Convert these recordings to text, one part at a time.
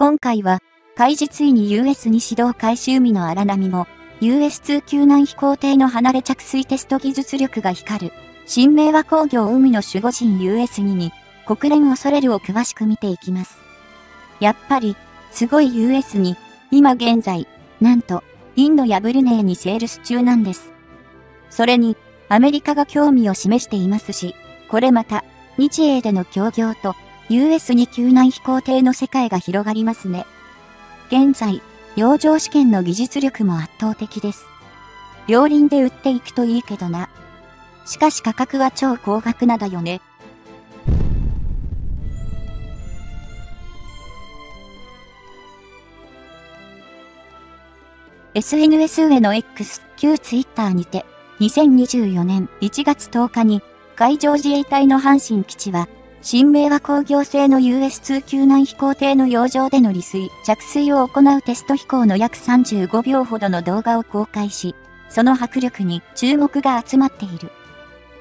今回は、海事ついに US に指導開始海の荒波も、US2 救難飛行艇の離れ着水テスト技術力が光る、新明和工業海の守護神 US2 に、国連恐れるを詳しく見ていきます。やっぱり、すごい US に、今現在、なんと、インドやブルネイにセールス中なんです。それに、アメリカが興味を示していますし、これまた、日英での協業と、US に救難飛行艇の世界が広がりますね。現在、洋上試験の技術力も圧倒的です。両輪で売っていくといいけどな。しかし価格は超高額なだよね。SNS 上の X、旧 Twitter にて、2024年1月10日に、海上自衛隊の阪神基地は、新明和工業製の US2 救難飛行艇の洋上での離水、着水を行うテスト飛行の約35秒ほどの動画を公開し、その迫力に注目が集まっている。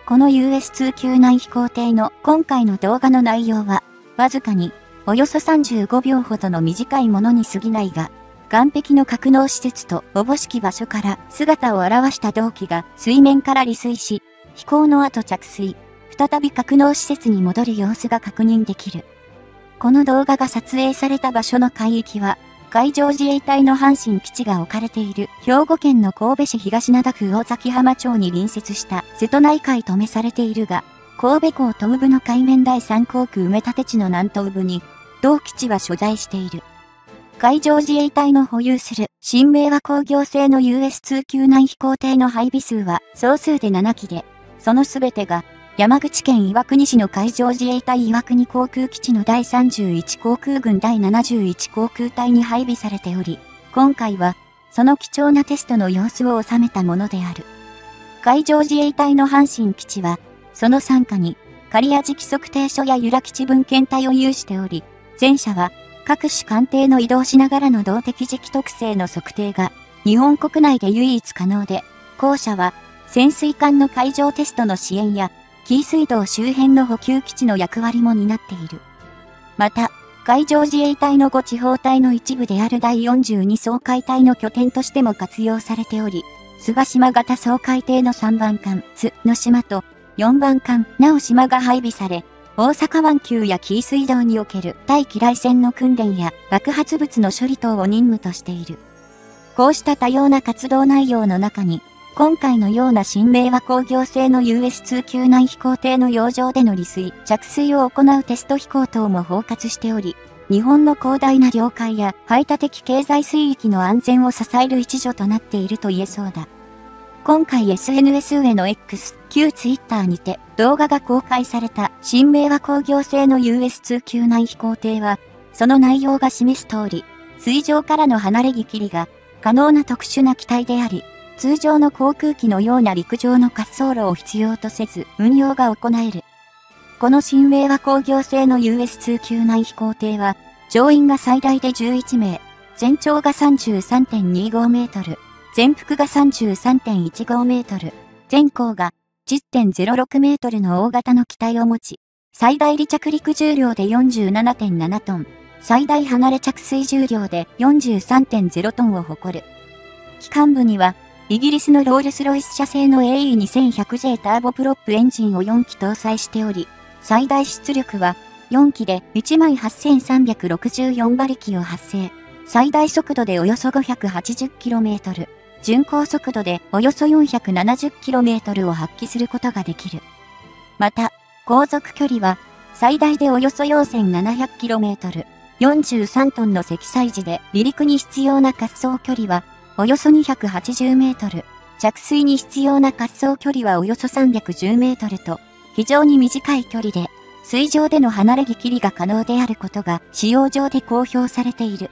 この US2 救難飛行艇の今回の動画の内容は、わずかにおよそ35秒ほどの短いものに過ぎないが、岸壁の格納施設とおぼしき場所から姿を現した同機が水面から離水し、飛行の後着水、再び格納施設に戻る様子が確認できる。この動画が撮影された場所の海域は、海上自衛隊の阪神基地が置かれている兵庫県の神戸市東灘区大崎浜町に隣接した瀬戸内海止めされているが、神戸港東部の海面第3航空埋め立て地の南東部に、同基地は所在している。海上自衛隊の保有する新明和工業製の US2 救難飛行艇の配備数は総数で7機で、そのすべてが山口県岩国市の海上自衛隊岩国航空基地の第31航空軍第71航空隊に配備されており、今回はその貴重なテストの様子を収めたものである。海上自衛隊の阪神基地は、その参加に、仮矢敷測定所や由良基地分検体を有しており、前者は各種艦艇の移動しながらの動的時期特性の測定が日本国内で唯一可能で、後者は潜水艦の海上テストの支援や紀伊水道周辺の補給基地の役割も担っている。また、海上自衛隊の5地方隊の一部である第42総海隊の拠点としても活用されており、菅島型総海艇の3番艦、津の島と4番艦、直島が配備され、大阪湾級や紀伊水道における対機雷戦の訓練や爆発物の処理等を任務としている。こうした多様な活動内容の中に、今回のような新明和工業製の US2 救難飛行艇の洋上での離水、着水を行うテスト飛行等も包括しており、日本の広大な領海や排他的経済水域の安全を支える一助となっていると言えそうだ。今回 SNS 上の X、旧 Twitter にて動画が公開された新明和工業製の US2 救難飛行艇は、その内容が示す通り、水上からの離れ着切りが可能な特殊な機体であり、通常の航空機のような陸上の滑走路を必要とせず運用が行える。この新明和工業製の US2 救難飛行艇は、乗員が最大で11名、全長が33.25メートル、全幅が33.15メートル、全高が10.06メートルの大型の機体を持ち、最大離着陸重量で47.7トン、最大離れ着水重量で43.0トンを誇る。機関部には、イギリスのロールスロイス社製の AE2100J ターボプロップエンジンを4機搭載しており、最大出力は4機で18,364馬力を発生。最大速度でおよそ 580km。巡航速度でおよそ 470km を発揮することができる。また、航続距離は最大でおよそ 4700km、43トンの積載時で離陸に必要な滑走距離はおよそ 280m、着水に必要な滑走距離はおよそ 310m と非常に短い距離で水上での離れ着切りが可能であることが使用上で公表されている。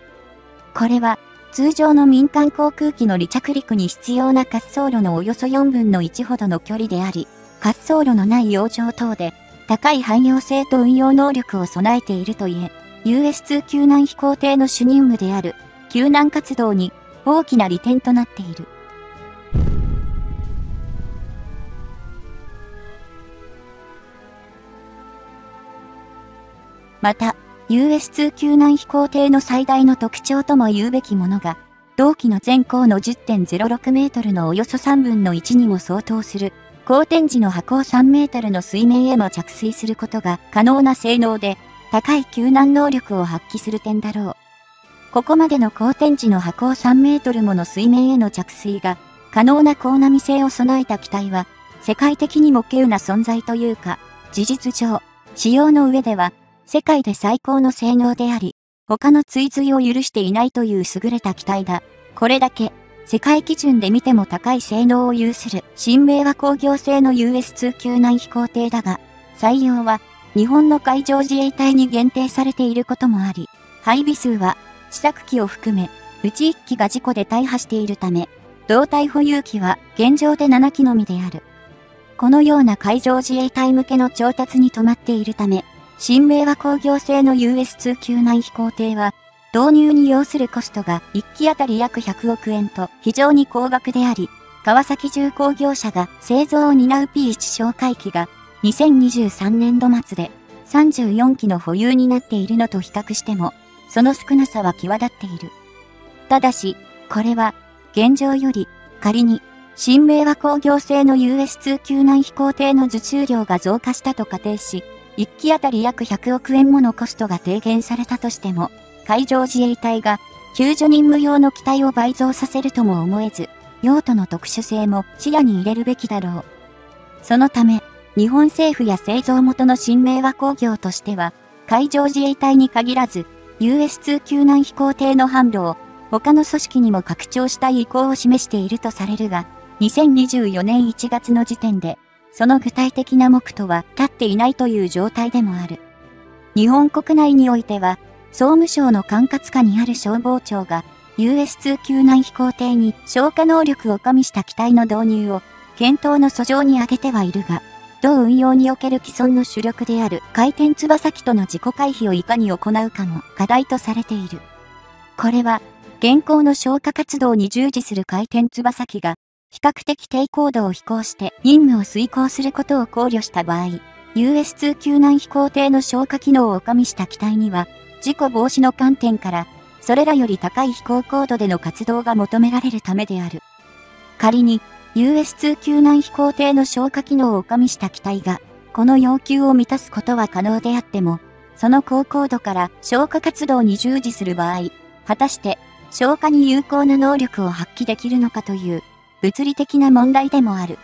これは通常の民間航空機の離着陸に必要な滑走路のおよそ4分の1ほどの距離であり、滑走路のない洋上等で、高い汎用性と運用能力を備えているといえ、US2 救難飛行艇の主任務である救難活動に大きな利点となっている。また、US2 救難飛行艇の最大の特徴とも言うべきものが、同機の全高の10.06メートルのおよそ3分の1にも相当する、高天時の波高3メートルの水面へも着水することが可能な性能で、高い救難能力を発揮する点だろう。ここまでの高天時の波高3メートルもの水面への着水が可能な高波性を備えた機体は、世界的にも稀有な存在というか、事実上、使用の上では、世界で最高の性能であり、他の追随を許していないという優れた機体だ。これだけ、世界基準で見ても高い性能を有する新明和工業製の US2 級内飛行艇だが、採用は日本の海上自衛隊に限定されていることもあり、配備数は試作機を含め、うち1機が事故で大破しているため、胴体保有機は現状で7機のみである。このような海上自衛隊向けの調達に止まっているため、新明和工業製の US2 級内飛行艇は、導入に要するコストが1機あたり約100億円と非常に高額であり、川崎重工業者が製造を担う P1 哨戒機が2023年度末で34機の保有になっているのと比較しても、その少なさは際立っている。ただし、これは、現状より、仮に、新明和工業製の US2 級内飛行艇の受注量が増加したと仮定し、1機あたり約100億円ものコストが低減されたとしても、海上自衛隊が救助任務用の機体を倍増させるとも思えず、用途の特殊性も視野に入れるべきだろう。そのため、日本政府や製造元の新明和工業としては、海上自衛隊に限らず、US2 救難飛行艇の販路を他の組織にも拡張したい意向を示しているとされるが、2024年1月の時点で、その具体的な目途は立っていないという状態でもある。日本国内においては、総務省の管轄下にある消防庁が、US2 救難飛行艇に消火能力を加味した機体の導入を、検討の訴状に挙げてはいるが、同運用における既存の主力である回転翼機との自己回避をいかに行うかも課題とされている。これは、現行の消火活動に従事する回転翼機が、比較的低高度を飛行して任務を遂行することを考慮した場合、US2 救難飛行艇の消火機能を加味した機体には、事故防止の観点から、それらより高い飛行高度での活動が求められるためである。仮に、US2 救難飛行艇の消火機能を加味した機体が、この要求を満たすことは可能であっても、その高高度から消火活動に従事する場合、果たして消火に有効な能力を発揮できるのかという物理的な問題でもある。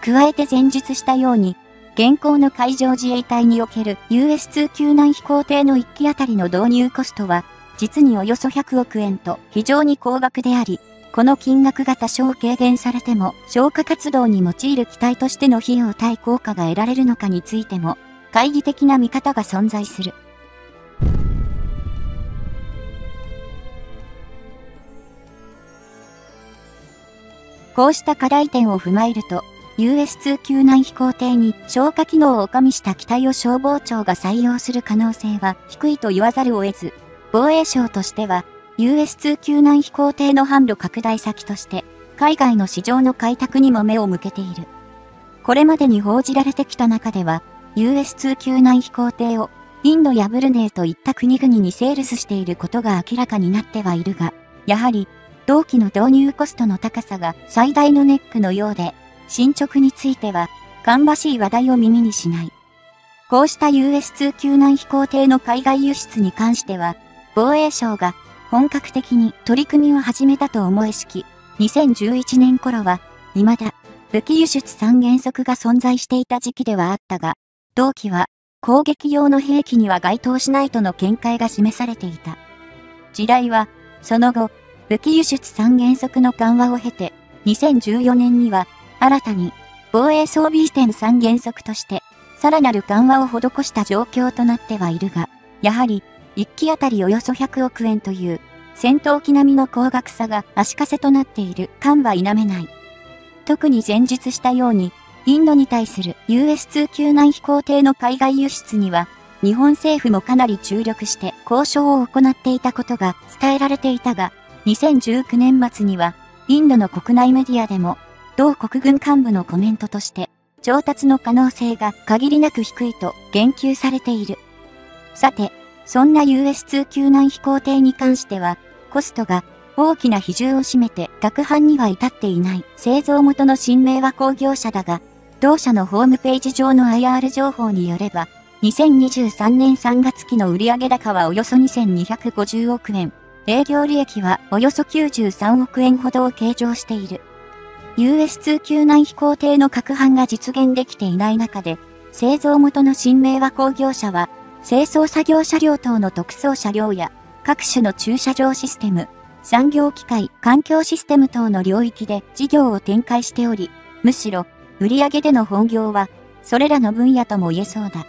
加えて前述したように、現行の海上自衛隊における US2 救難飛行艇の1機あたりの導入コストは、実におよそ100億円と非常に高額であり、この金額が多少軽減されても、消火活動に用いる機体としての費用対効果が得られるのかについても、懐疑的な見方が存在する。こうした課題点を踏まえると、US2 救難飛行艇に消火機能を加味した機体を消防庁が採用する可能性は低いと言わざるを得ず、防衛省としては US2 救難飛行艇の販路拡大先として、海外の市場の開拓にも目を向けている。これまでに報じられてきた中では、US2 救難飛行艇をインドやブルネイといった国々にセールスしていることが明らかになってはいるが、やはり、同期の導入コストの高さが最大のネックのようで、進捗については、芳しい話題を耳にしない。こうした US2 救難飛行艇の海外輸出に関しては、防衛省が本格的に取り組みを始めたと思いしき、2011年頃は、未だ、武器輸出三原則が存在していた時期ではあったが、同期は、攻撃用の兵器には該当しないとの見解が示されていた。時代は、その後、武器輸出三原則の緩和を経て、2014年には、新たに、防衛装備移転三原則として、さらなる緩和を施した状況となってはいるが、やはり、1機あたりおよそ100億円という、戦闘機並みの高額さが足かせとなっている感は否めない。特に前述したように、インドに対する US2 救難飛行艇の海外輸出には、日本政府もかなり注力して交渉を行っていたことが伝えられていたが、2019年末には、インドの国内メディアでも、同国軍幹部のコメントとして、調達の可能性が限りなく低いと言及されている。さて、そんな US2 救難飛行艇に関しては、コストが大きな比重を占めて学販には至っていない製造元の新名和工業者だが、同社のホームページ上の IR 情報によれば、2023年3月期の売上高はおよそ2250億円、営業利益はおよそ93億円ほどを計上している。US2 救難飛行艇の各販が実現できていない中で、製造元の新名和工業者は、清掃作業車両等の特装車両や、各種の駐車場システム、産業機械、環境システム等の領域で事業を展開しており、むしろ、売上での本業は、それらの分野とも言えそうだ。